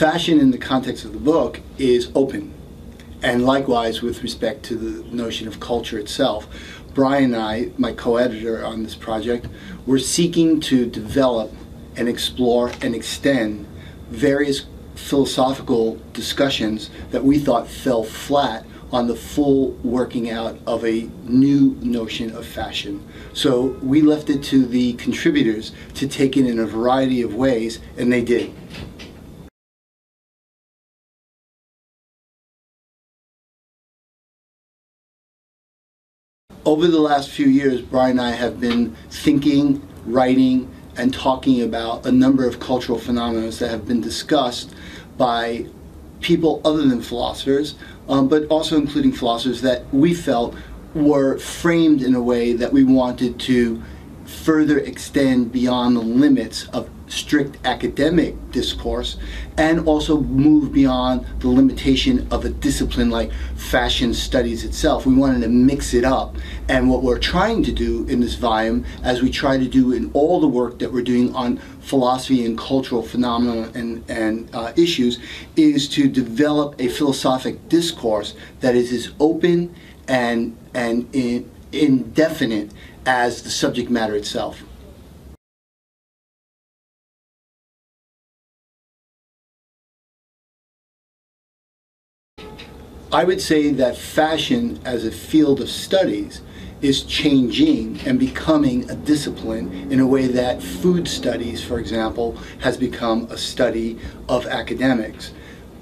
fashion in the context of the book is open. And likewise with respect to the notion of culture itself. Brian and I, my co-editor on this project, were seeking to develop and explore and extend various philosophical discussions that we thought fell flat on the full working out of a new notion of fashion. So we left it to the contributors to take it in a variety of ways, and they did. Over the last few years, Brian and I have been thinking, writing, and talking about a number of cultural phenomena that have been discussed by people other than philosophers, um, but also including philosophers that we felt were framed in a way that we wanted to further extend beyond the limits of strict academic discourse and also move beyond the limitation of a discipline like fashion studies itself. We wanted to mix it up. And what we're trying to do in this volume, as we try to do in all the work that we're doing on philosophy and cultural phenomena and, and uh, issues, is to develop a philosophic discourse that is as open and, and in, indefinite as the subject matter itself. I would say that fashion as a field of studies is changing and becoming a discipline in a way that food studies, for example, has become a study of academics.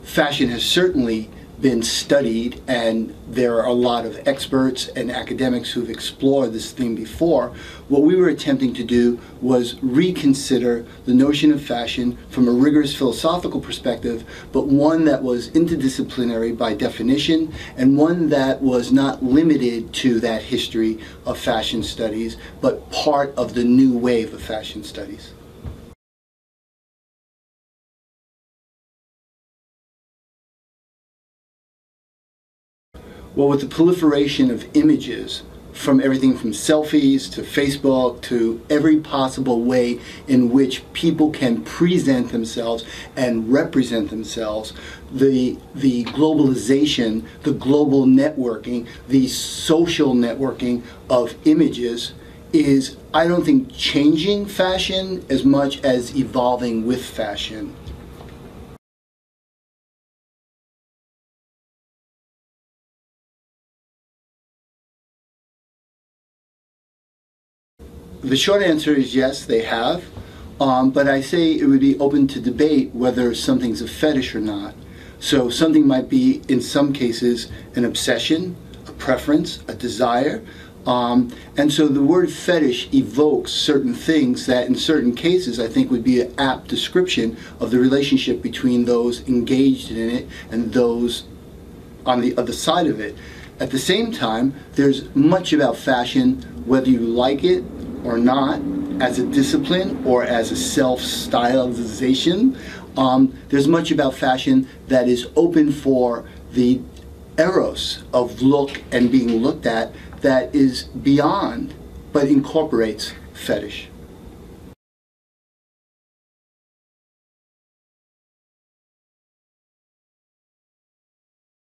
Fashion has certainly been studied, and there are a lot of experts and academics who've explored this theme before. What we were attempting to do was reconsider the notion of fashion from a rigorous philosophical perspective, but one that was interdisciplinary by definition, and one that was not limited to that history of fashion studies, but part of the new wave of fashion studies. Well, with the proliferation of images from everything from selfies to Facebook to every possible way in which people can present themselves and represent themselves, the, the globalization, the global networking, the social networking of images is, I don't think, changing fashion as much as evolving with fashion. The short answer is yes, they have. Um, but I say it would be open to debate whether something's a fetish or not. So something might be, in some cases, an obsession, a preference, a desire. Um, and so the word fetish evokes certain things that, in certain cases, I think would be an apt description of the relationship between those engaged in it and those on the other side of it. At the same time, there's much about fashion, whether you like it or not as a discipline or as a self-stylization. Um, there's much about fashion that is open for the eros of look and being looked at that is beyond but incorporates fetish.